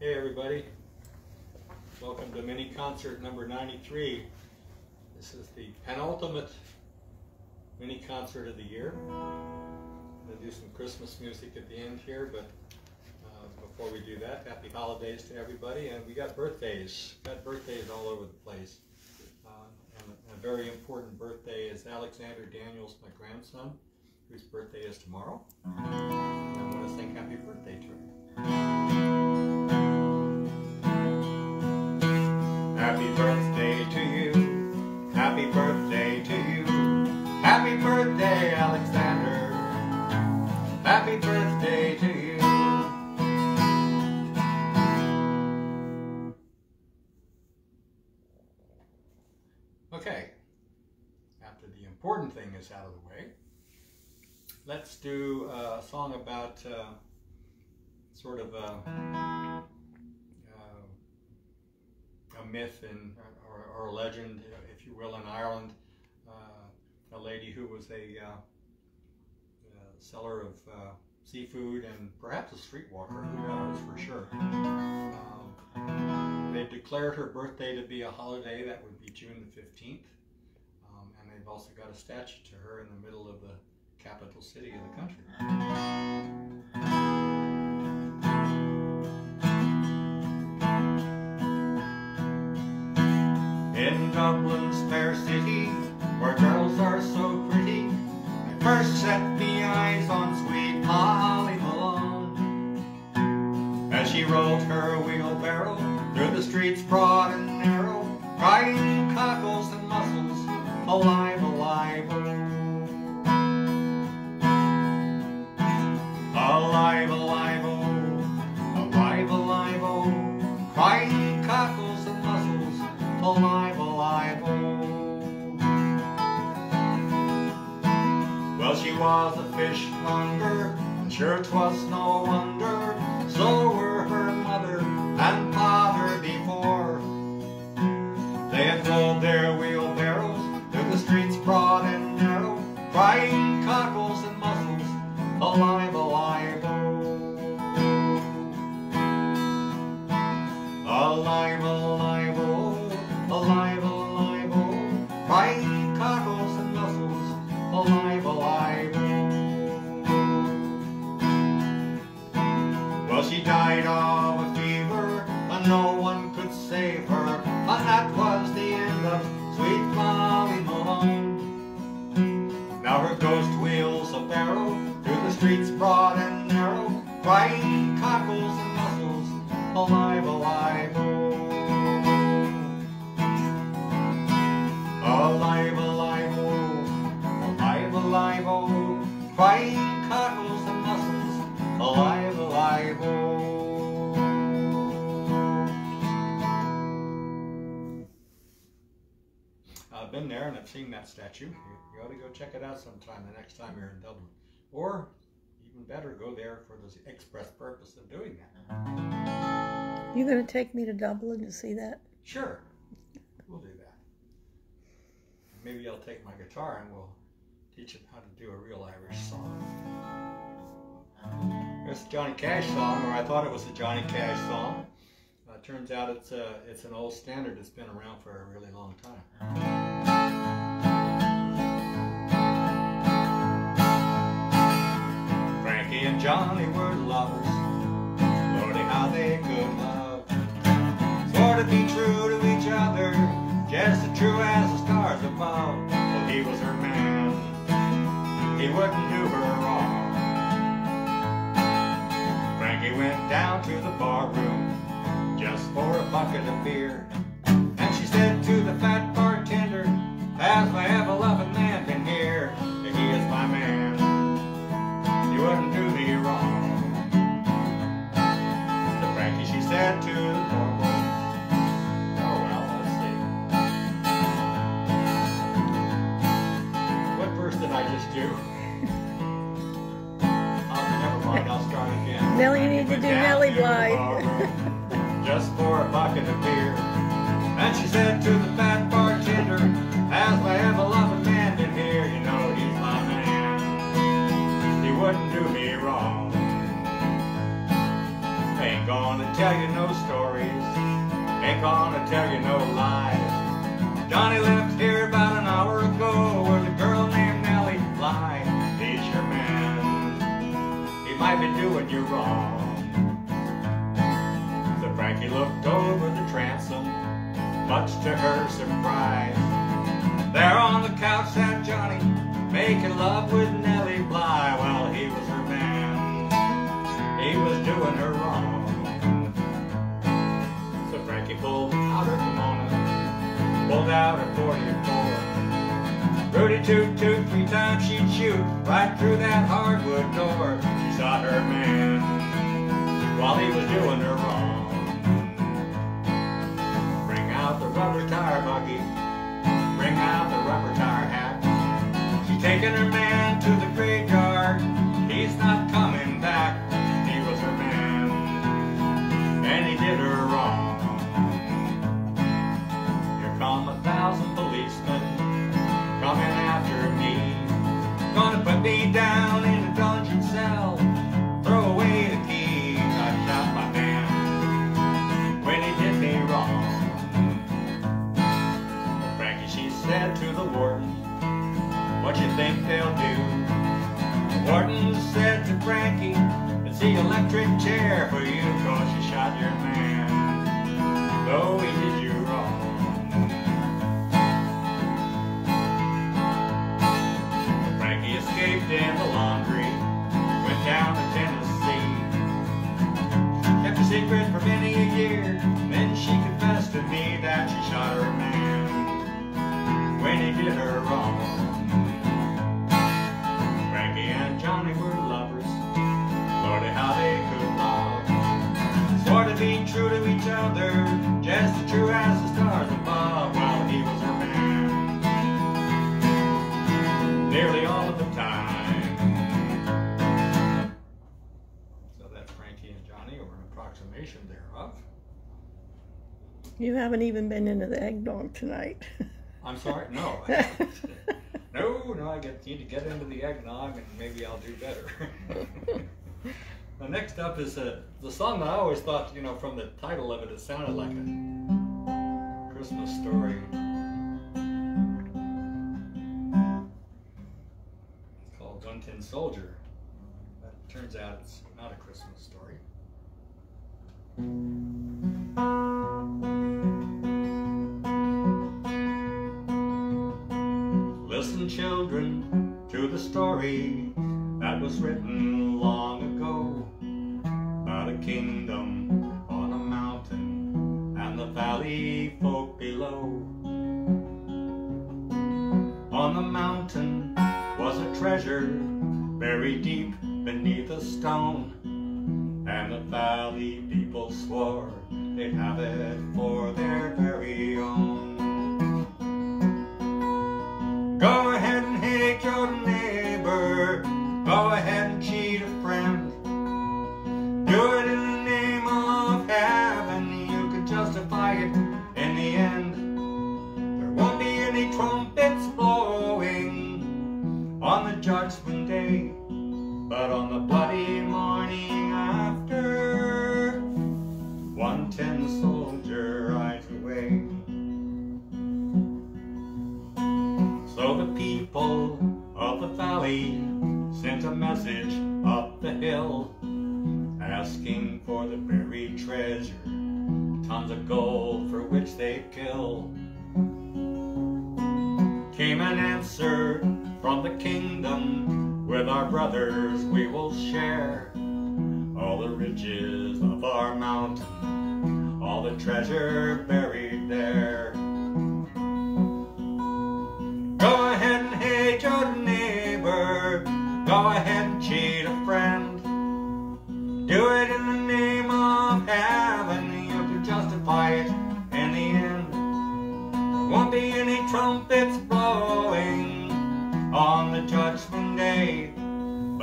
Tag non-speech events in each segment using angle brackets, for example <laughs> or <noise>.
Hey everybody, welcome to mini concert number 93. This is the penultimate mini concert of the year. I'm going to do some Christmas music at the end here, but uh, before we do that, happy holidays to everybody. And we got birthdays, got birthdays all over the place. Uh, and a very important birthday is Alexander Daniels, my grandson, whose birthday is tomorrow. And I want to sing happy birthday to him. Happy birthday to you. Happy birthday to you. Happy birthday, Alexander. Happy birthday to you. Okay. After the important thing is out of the way, let's do a song about uh, sort of a, uh, a myth or, or, a legend, if you will, in Ireland. Uh, a lady who was a uh, seller of uh, seafood and perhaps a streetwalker, who knows for sure. Um, they've declared her birthday to be a holiday that would be June the 15th. Um, and they've also got a statue to her in the middle of the capital city of the country. Dublin's fair city, where girls are so pretty, I first set me eyes on sweet Molly Malone. As she rolled her wheelbarrow through the streets broad and alive, alive, seen that statue. You, you ought to go check it out sometime the next time you're in Dublin. Or, even better, go there for the express purpose of doing that. You gonna take me to Dublin to see that? Sure, we'll do that. Maybe I'll take my guitar and we'll teach him how to do a real Irish song. There's a Johnny Cash song, or I thought it was a Johnny Cash song. Uh, turns out it's a, it's an old standard that's been around for a really long time. True to each other, just as true as the stars above. Well, he was her man. He wouldn't do her wrong. Frankie went down to the bar room just for a bucket of beer. And she said to He was doing her wrong. So Frankie pulled out her kimono, pulled out her 44. Rudy toot toot three times she'd shoot right through that hardwood door. She shot her man while he was doing her wrong. Bring out the rubber tire buggy, bring out the rubber tire hat. She's taking her man to the graveyard. He's not coming back. He did wrong. Here come a thousand You haven't even been into the eggnog tonight. <laughs> I'm sorry, no. <laughs> No, no, I get, need to get into the eggnog and maybe I'll do better. <laughs> the next up is uh, the song that I always thought, you know, from the title of it, it sounded like a Christmas story. It's called One Tin Soldier. But it turns out it's not a Christmas story. Story that was written long ago about a kingdom on a mountain and the valley folk below. On the mountain was a treasure buried deep beneath a stone, and the valley people swore they'd have it for their very own. Go Go ahead and cheat a friend. Do answer from the kingdom, with our brothers we will share all the riches of our mountain, all the treasure buried there. Go ahead and hate your neighbor. Go ahead and cheat a friend. Do it in the name of heaven. You can justify it in the end. There won't be any trumpets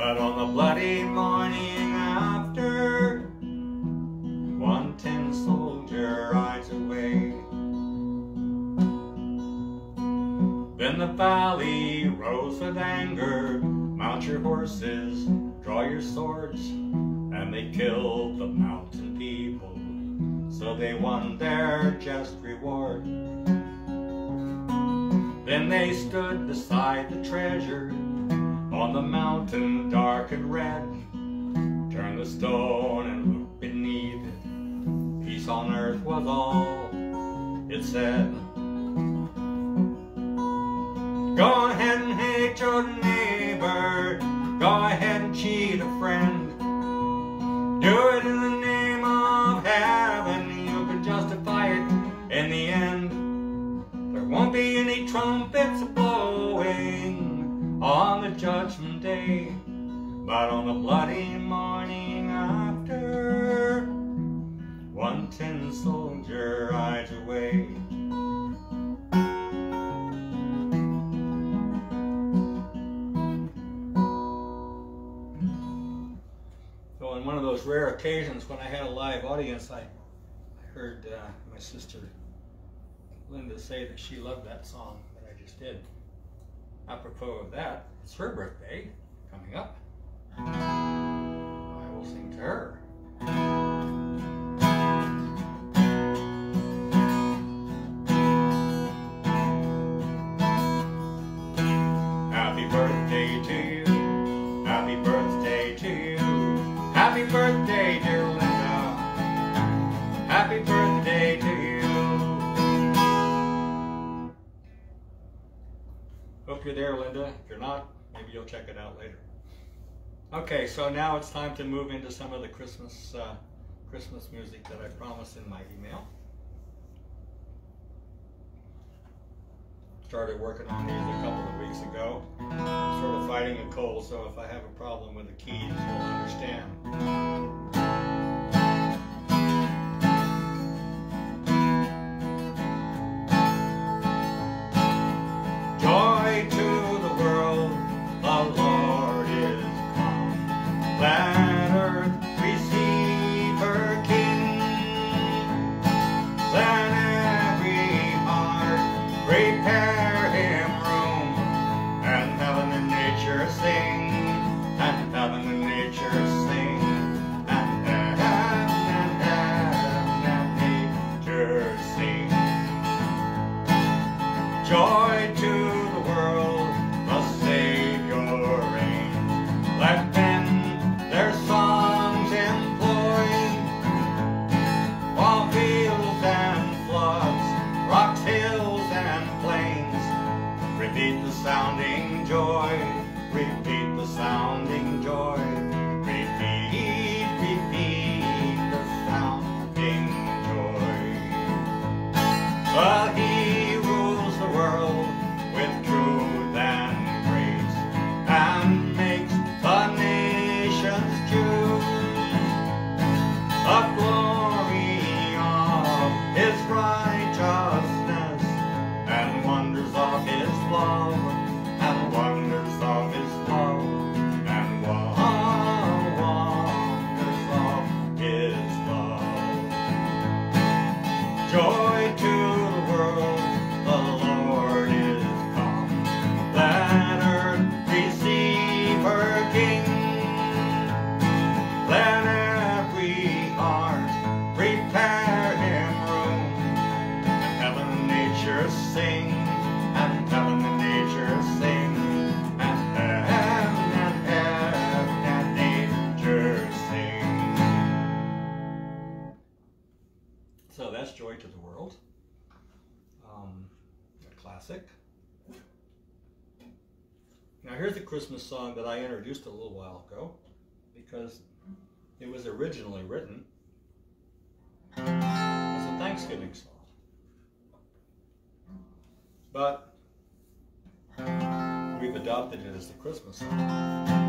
but on the bloody morning after, one tin soldier rides away. Then the valley rose with anger. Mount your horses, draw your swords, and they killed the mountain people. so they won their just reward. Then they stood beside the treasure on the mountain dark and red. turn the stone and look beneath it. Peace on earth was all it said. Go ahead and hate your neighbor. But on the bloody morning after, one tin soldier rides away. So on one of those rare occasions when I had a live audience, I, I heard uh, my sister Linda say that she loved that song that I just did. Apropos of that, it's her birthday coming up. I will sing to her. Happy birthday to you. Happy birthday to you. Happy birthday, dear Linda. Happy birthday to you. Hope you're there, Linda. If you're not, maybe you'll check it out later. Okay, so now it's time to move into some of the Christmas uh, Christmas music that I promised in my email. Started working on these a couple of weeks ago. Sort of fighting a cold, so if I have a problem with the keys, you'll understand. Joy to the World. Um, a classic. Now here's a Christmas song that I introduced a little while ago because it was originally written as a Thanksgiving song. But we've adopted it as a Christmas song.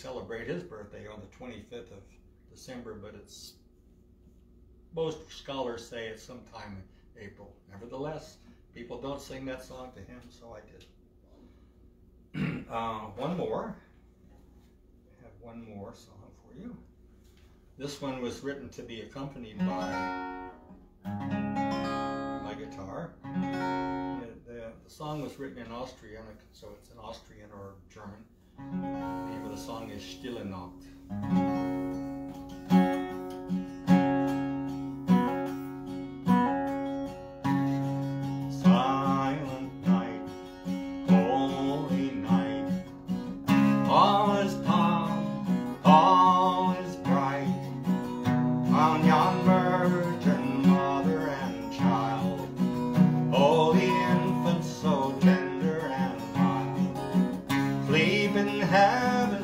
celebrate his birthday on the 25th of December, but it's most scholars say it's sometime in April. Nevertheless, people don't sing that song to him, so I did. <clears throat> uh, one more. I have one more song for you. This one was written to be accompanied by my guitar. The, the, the song was written in Austrian, so it's an Austrian or German. But the song is Stille Nacht. even have